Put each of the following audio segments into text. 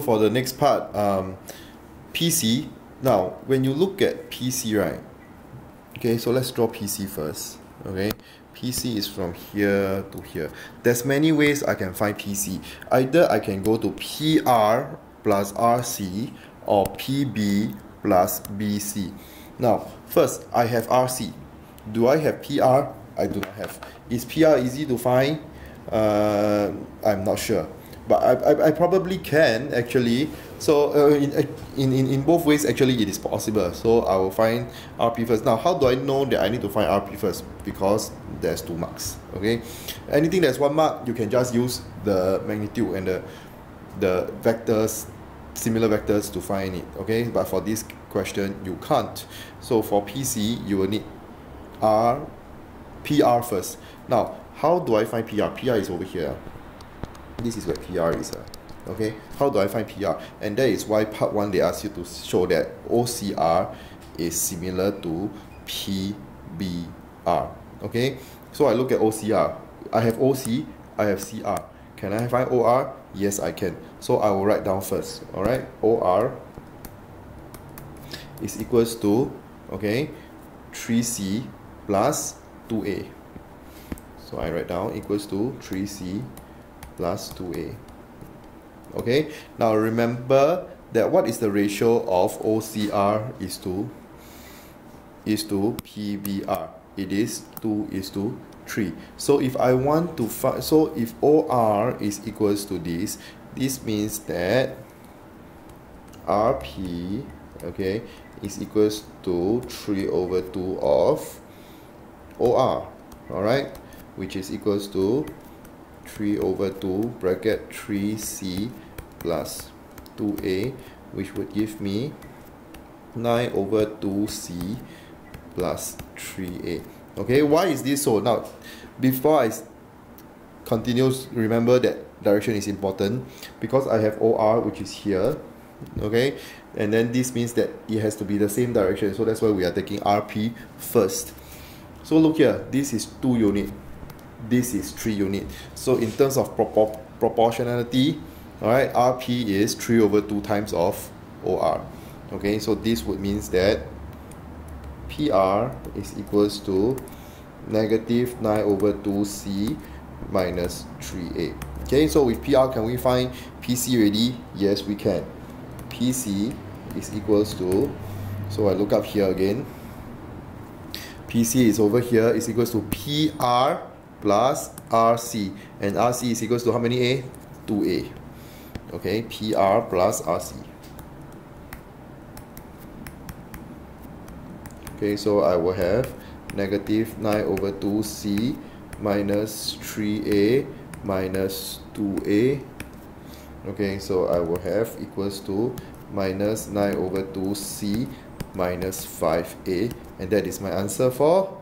for the next part, um, PC. Now, when you look at PC, right? Okay, so let's draw PC first. Okay, PC is from here to here. There's many ways I can find PC. Either I can go to PR plus RC or PB plus BC. Now, first, I have RC. Do I have PR? I do not have. Is PR easy to find? Uh, I'm not sure but I, I, I probably can actually. So uh, in, in, in, in both ways actually it is possible. So I will find RP first. Now how do I know that I need to find RP first? Because there's two marks okay? Anything that's one mark you can just use the magnitude and the the vectors similar vectors to find it okay? But for this question you can't. So for PC you will need R PR first. Now how do I find PR PR is over here this is where PR is. Uh, okay, how do I find PR? And that is why part one they ask you to show that OCR is similar to PBR. Okay, so I look at OCR. I have OC, I have CR. Can I find OR? Yes, I can. So I will write down first. All right, OR is equals to okay 3C plus 2A. So I write down equals to 3C plus 2a. Okay, now remember that what is the ratio of OCR is to is to PBR. It is 2 is to 3. So if I want to find, so if OR is equals to this, this means that RP, okay, is equals to 3 over 2 of OR, alright, which is equals to 3 over 2 bracket 3c plus 2a which would give me 9 over 2c plus 3a okay why is this so? Now before I continue remember that direction is important because I have OR which is here okay? And then this means that it has to be the same direction so that's why we are taking RP first. So look here this is 2 unit this is 3 unit. So in terms of propor proportionality all right rp is 3 over 2 times of or okay so this would means that pr is equals to negative 9 over 2c minus 3a okay so with pr can we find pc already yes we can. Pc is equals to so i look up here again. Pc is over here is equals to pr plus RC and RC is equals to how many A? 2A okay PR plus RC okay so I will have negative 9 over 2C minus 3A minus 2A okay so I will have equals to minus 9 over 2C minus 5A and that is my answer for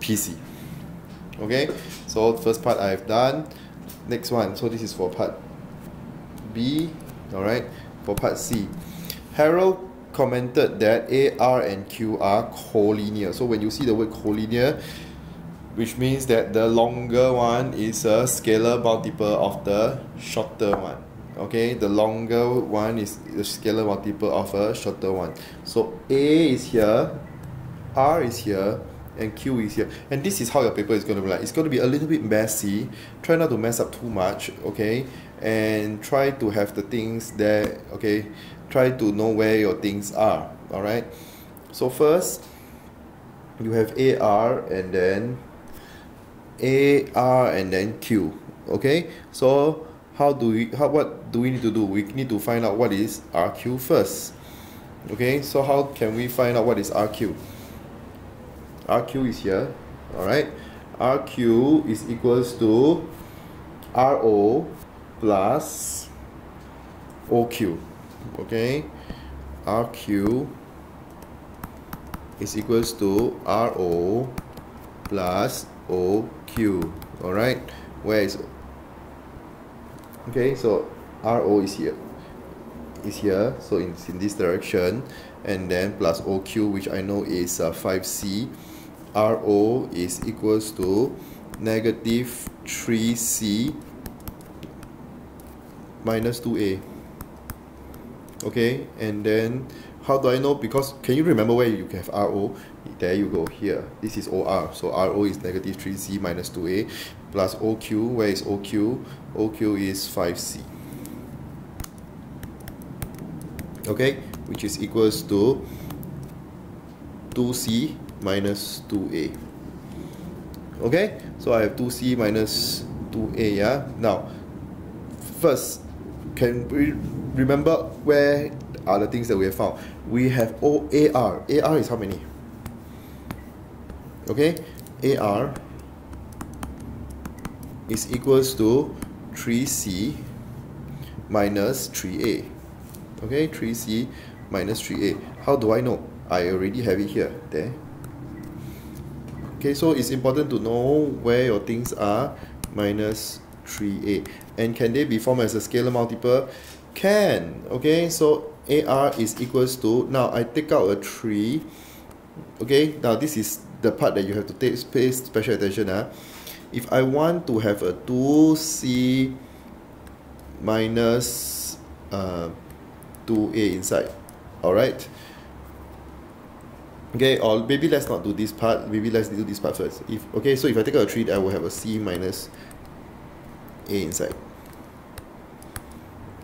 PC okay? So first part I've done. Next one. So this is for part B. Alright? For part C. Harold commented that A, R and Q are collinear. So when you see the word collinear which means that the longer one is a scalar multiple of the shorter one. Okay? The longer one is the scalar multiple of a shorter one. So A is here. R is here and Q is here. And this is how your paper is going to be like. It's going to be a little bit messy. Try not to mess up too much okay? And try to have the things there okay? Try to know where your things are all right so first you have AR and then AR and then Q okay? So how do we how what do we need to do? We need to find out what is RQ first okay? So how can we find out what is RQ RQ is here alright? RQ is equals to RO plus OQ okay? RQ is equals to RO plus OQ alright? Where is okay so RO is here is here so in, in this direction and then plus OQ which I know is uh, 5C RO is equals to negative 3C minus 2A okay and then how do I know? Because can you remember where you have RO there you go here. This is OR so RO is negative 3C minus 2A plus OQ where is OQ OQ is 5C okay which is equals to 2C minus 2A okay? So I have 2C minus 2A yeah? Now first can we remember where are the things that we have found? We have oh, OAR AR is how many? Okay? AR is equals to 3C minus 3A okay? 3C minus 3A how do I know? I already have it here. There okay so it's important to know where your things are minus 3a and can they be formed as a scalar multiple? Can. Okay so AR is equals to now I take out a 3 okay now this is the part that you have to take pay special attention uh. if I want to have a 2C minus uh, 2A inside alright okay or maybe let's not do this part maybe let's do this part first. If okay so if I take out a 3 I will have a C minus A inside.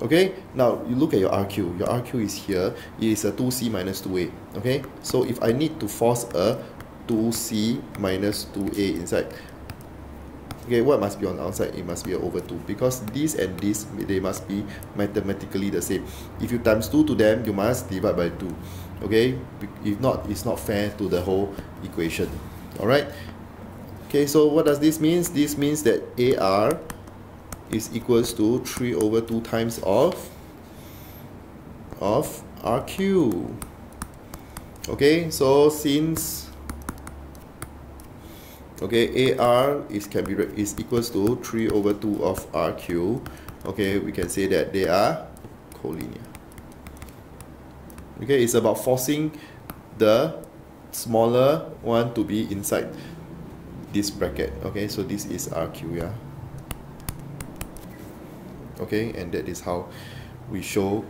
Okay now you look at your RQ your RQ is here. It is a 2C minus 2A okay? So if I need to force a 2C minus 2A inside okay what must be on the outside? It must be over 2 because this and this they must be mathematically the same. If you times 2 to them you must divide by 2 okay? If not it's not fair to the whole equation. All right okay so what does this means? This means that AR is equals to 3 over 2 times of of RQ okay so since okay AR is can be is equals to 3 over 2 of RQ okay we can say that they are collinear okay it's about forcing the smaller one to be inside this bracket. Okay so this is RQ yeah. Okay and that is how we show